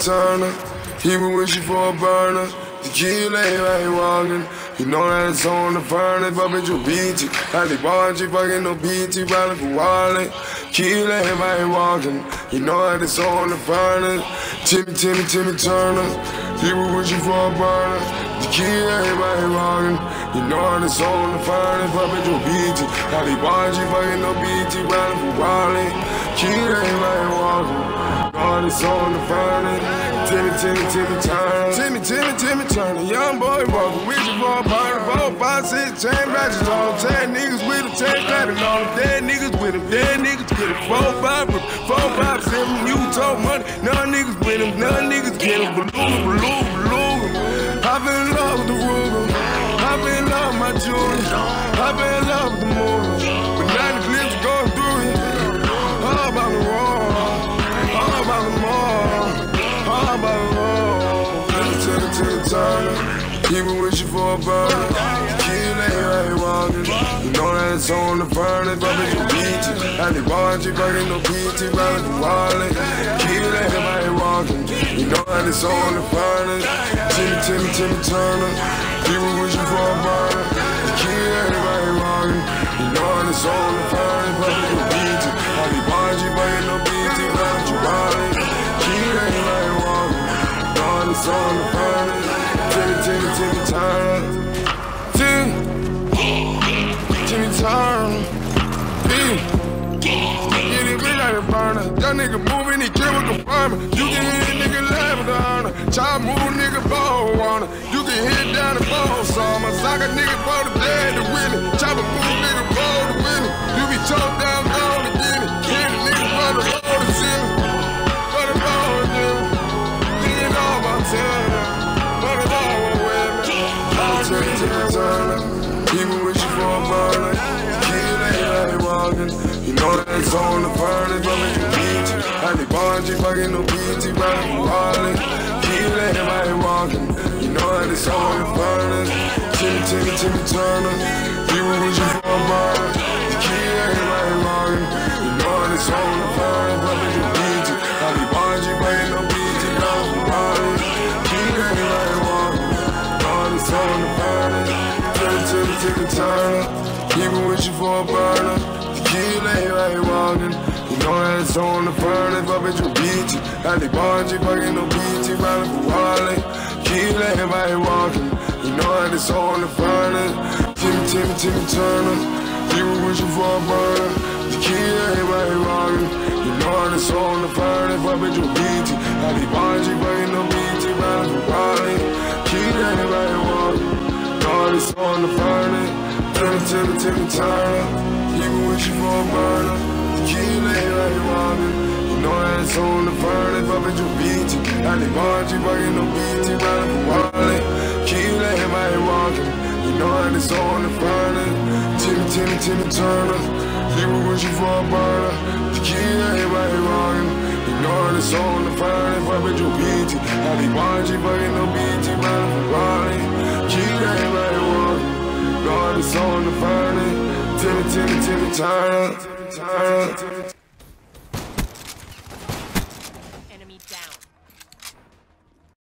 Turner. He been wishing for a burner. The kid lay right walking. You know that it's on the furnace, but bitch, you beat it. Had the bar, she fucking no BT, riding for wallet. Kid lay right walking. You know that it's on the furnace. Timmy, Timmy, Timmy Turner. He been wishing for a burner. The lay right walking. You know that it's on the furnace, but bitch, you beat it. Had the bar, she fucking no BT, riding for wallet. Kid lay right walking. God is on the furnace. Timmy, Timmy, Timmy Turner. Timmy, Timmy, Timmy Turner. Young boy walking with you for a party. Four, five, six, ten matches on. Ten niggas with him, ten clapping on. Dead niggas with him, dead niggas get him. Four, five, four, five, seven. You talk money. None none niggas get him. Beluga, beluga, beluga. I been in love with the Ruger. I been in love with my jewelry. I been in love with the movie. But now the clips going through it. All about the wall. All about the mall. All about the mall. To the, to the Turner. Been wishing for a burner. Kid ain't right walking. You know that it's on the furnace, but bitch, you beat it. Had the bar, she fucking no PT, riding for wallet. Kid ain't right walking. You know that it's on the furnace. Timmy, Timmy, Timmy Turner. Been wishing for a burner. Kid ain't right walking. You know that it's on the furnace, but bitch, you beat it. Had the bar, she fucking no PT, riding for wallet. Kid ain't right walking. You know that it's on the furnace. Timmy, Timmy, Timmy Turner. Timmy, Timmy Turner. Hey. Get it big like a burner. Young nigga moving, he kill with the farmer. You can hit a nigga live with the honor. Child move, nigga ball wanna. You can hit down the ball summer. Sock a nigga for the dead to win it. Chop a move, nigga roll to win He been wishing for a burner. Ain't like walking. You know that it's on the furnace, but make you beat you. The bar, she fucking no riding for wallet. Kid ain't like walking. You know that it's on the furnace. Timmy, Timmy, Timmy Turner. Been wishing for Timmy, Timmy Turner. He been wishing for a burner. The kid ain't right walking. You know that it's on the furnace, but bitch, you beat it. Had the bar, she fucking no BT, riding for wallet. Kid ain't right walking. You know that it's on the furnace. Timmy, Timmy, Timmy Turner. He been wishing for a burner. The kid ain't right walking. You know that it's on the furnace, but bitch, you beat it. Had the bar, she fucking no BT, riding for wallet. Kid ain't right walking. God is on the furnace. Timmy, Timmy, Timmy Turner. He been wishing for a murder. The kid ain't right walking. You know that it's on the furnace, but bitch, you beat it. The bar, she fucking no BT, riding for wallet. Kid ain't right walking. You know that it's on the furnace. Timmy, Timmy, Timmy Turner. Been wishing for a burner. The kid ain't right walking. You know that it's on the furnace, but bitch, you beat it. The bar, she fucking no the furnace.